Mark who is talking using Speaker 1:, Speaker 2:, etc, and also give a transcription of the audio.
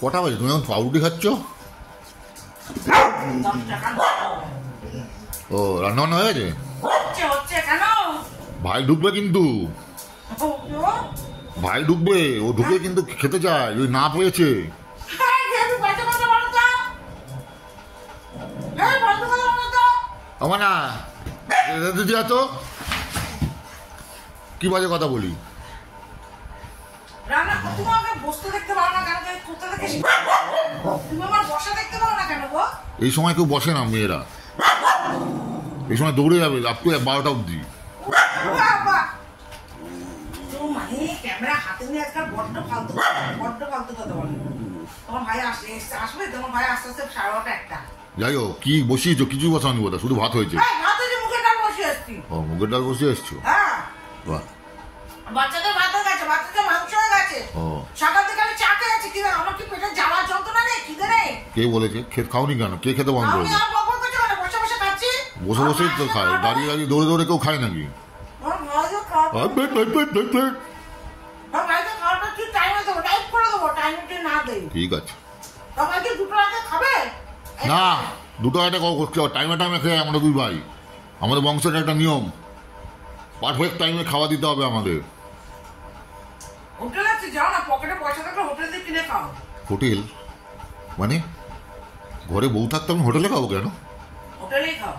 Speaker 1: কটা বাজে? তুমি এখন পাউরুটি খাচ্ছ। ও রান্না বান্না হয়ে গেছে? ভাই ঢুকবে কিন্তু? ভাই ঢুকবে ও ঢুকে কিন্তু খেতে চায় ওই না পেয়েছে। আমার না দিদি তো কি বাজে কথা বলি?
Speaker 2: তুমি আমাকে বসতে দেখতে পারো না কেন? তুমি কোথা তুমি আমার বসা দেখতে পারো না কেন গো?
Speaker 1: এই সময় কেউ বসে না মেয়েরা। এই সময় দৌড়ে যাবে আপ টু বারোটা!
Speaker 2: তো মানে ক্যামেরা হাতে নিয়ে আজকাল বড্ড ফালতু বড্ড ফালতু কথা বলে। তোমার ভাই আসে আসবে? তোমার ভাই আস্তে আস্তে সাড়ে বারোটা একটা।
Speaker 1: যাই হোক কি বসিয়েছো? কিছু বসানি বোধ শুধু ভাত হয়েছে।
Speaker 2: হ্যাঁ ভাত হয়েছে মুখে ডাল বসে এসছি।
Speaker 1: ও মুগের ডাল বসিয়ে
Speaker 2: হ্যাঁ।
Speaker 1: বাহ।
Speaker 2: বাচ্চাদের ভাত হয়ে গেছে বাচ্চাদের কে
Speaker 1: বলেছে খেত খাওনি কেন? কে খেতে বন্ধ করেছে
Speaker 2: বসে বসে
Speaker 1: বসেই তো খায়। দাঁড়িয়ে দাঁড়িয়ে দৌড়ে দৌড়ে কেউ খায় নাকি?
Speaker 2: ঠিক
Speaker 1: আছে। না দুটো একটা টাইমে টাইমে খেয়ে আমরা দুই ভাই। আমাদের বংশের একটা নিয়ম। পারফেক্ট টাইমে খাওয়া দিতে হবে আমাদের। হোটেল? মানে? ঘরে বউ থাকতে আমি হোটেলে খাব কেন?
Speaker 2: হোটেলেই খাও